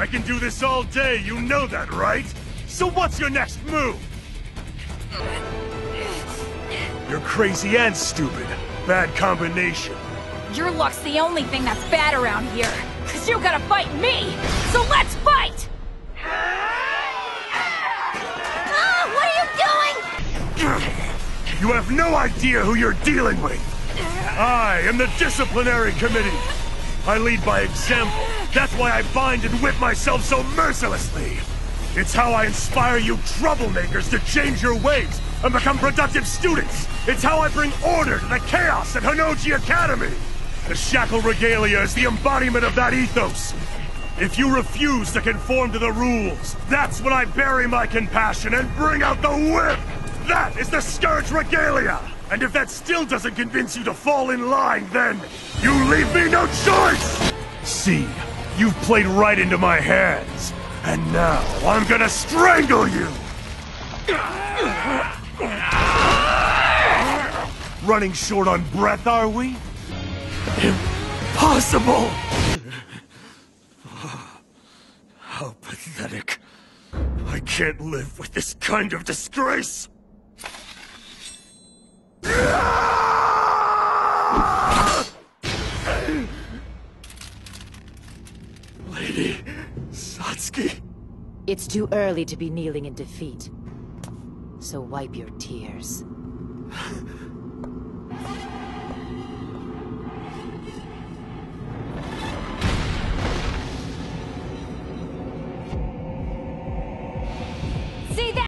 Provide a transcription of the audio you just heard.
I can do this all day, you know that, right? So what's your next move? You're crazy and stupid. Bad combination. Your luck's the only thing that's bad around here. Cause you gotta fight me! So let's fight! Ah, what are you doing? You have no idea who you're dealing with. I am the disciplinary committee. I lead by example. That's why I bind and whip myself so mercilessly. It's how I inspire you troublemakers to change your ways and become productive students. It's how I bring order to the chaos at Honnouji Academy. The Shackle Regalia is the embodiment of that ethos. If you refuse to conform to the rules, that's when I bury my compassion and bring out the whip! That is the Scourge Regalia! And if that still doesn't convince you to fall in line, then you leave me no choice! See, you've played right into my hands. And now, I'm gonna strangle you! Running short on breath, are we? Impossible! How pathetic. I can't live with this kind of disgrace! Lady Satsuki. It's too early to be kneeling in defeat. So wipe your tears.